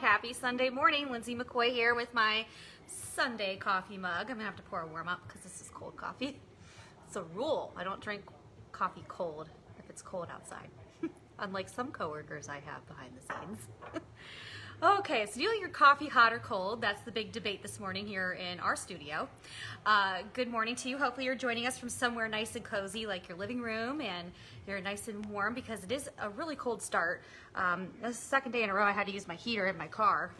happy Sunday morning. Lyndsay McCoy here with my Sunday coffee mug. I'm gonna have to pour a warm up because this is cold coffee. It's a rule. I don't drink coffee cold if it's cold outside. Unlike some coworkers I have behind the scenes. Okay, so do you like your coffee hot or cold? That's the big debate this morning here in our studio. Uh, good morning to you. Hopefully you're joining us from somewhere nice and cozy like your living room and you're nice and warm because it is a really cold start. Um, this is the second day in a row I had to use my heater in my car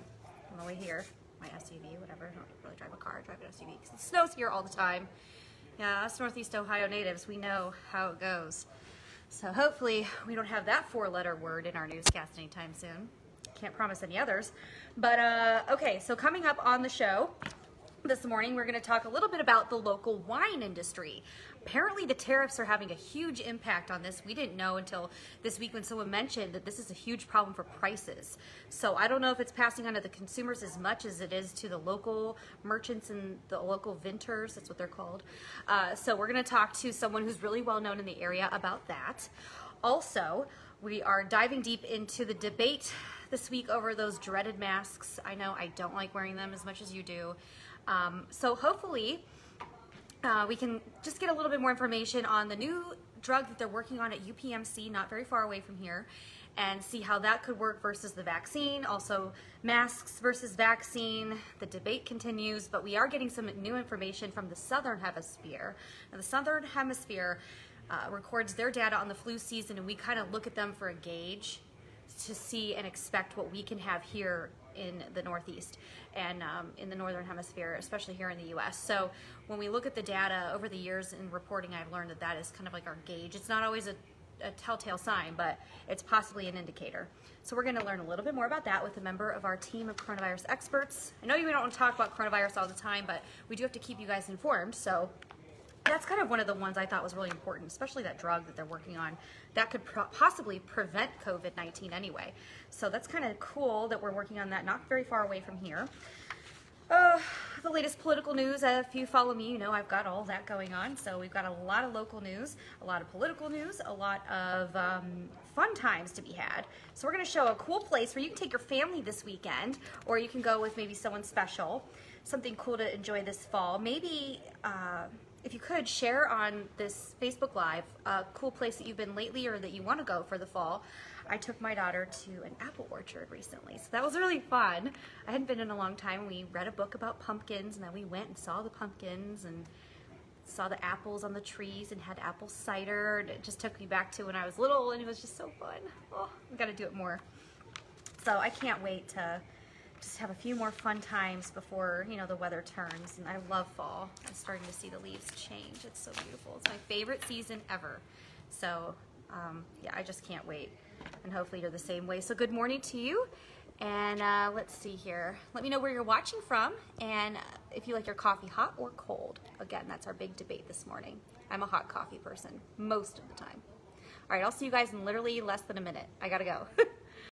on the way here. My SUV, whatever. I don't really drive a car, I drive an SUV because it snows here all the time. Yeah, us Northeast Ohio natives, we know how it goes. So hopefully we don't have that four letter word in our newscast anytime soon can't promise any others. But uh, okay, so coming up on the show this morning, we're going to talk a little bit about the local wine industry. Apparently, the tariffs are having a huge impact on this. We didn't know until this week when someone mentioned that this is a huge problem for prices. So I don't know if it's passing on to the consumers as much as it is to the local merchants and the local vintners. That's what they're called. Uh, so we're going to talk to someone who's really well known in the area about that. Also, we are diving deep into the debate this week over those dreaded masks. I know I don't like wearing them as much as you do. Um, so hopefully uh, we can just get a little bit more information on the new drug that they're working on at UPMC, not very far away from here, and see how that could work versus the vaccine. Also, masks versus vaccine. The debate continues, but we are getting some new information from the Southern Hemisphere. Now, the Southern Hemisphere uh, records their data on the flu season, and we kind of look at them for a gauge to see and expect what we can have here in the Northeast and um, in the Northern Hemisphere, especially here in the U.S. So when we look at the data over the years in reporting, I've learned that that is kind of like our gauge. It's not always a, a telltale sign, but it's possibly an indicator. So we're going to learn a little bit more about that with a member of our team of coronavirus experts. I know you don't want to talk about coronavirus all the time, but we do have to keep you guys informed. So that's kind of one of the ones I thought was really important, especially that drug that they're working on that could possibly prevent COVID-19 anyway. So that's kind of cool that we're working on that not very far away from here. Uh, the latest political news, uh, if you follow me, you know I've got all that going on. So we've got a lot of local news, a lot of political news, a lot of um, fun times to be had. So we're going to show a cool place where you can take your family this weekend, or you can go with maybe someone special, something cool to enjoy this fall. Maybe... Uh, if you could share on this Facebook Live a cool place that you've been lately or that you want to go for the fall. I took my daughter to an apple orchard recently, so that was really fun. I hadn't been in a long time. We read a book about pumpkins, and then we went and saw the pumpkins and saw the apples on the trees and had apple cider. And it just took me back to when I was little, and it was just so fun. Oh, we got to do it more. So I can't wait to just have a few more fun times before, you know, the weather turns. And I love fall. I'm starting to see the leaves change. It's so beautiful. It's my favorite season ever. So, um, yeah, I just can't wait. And hopefully you're the same way. So good morning to you. And uh, let's see here. Let me know where you're watching from and if you like your coffee hot or cold. Again, that's our big debate this morning. I'm a hot coffee person most of the time. All right, I'll see you guys in literally less than a minute. I gotta go.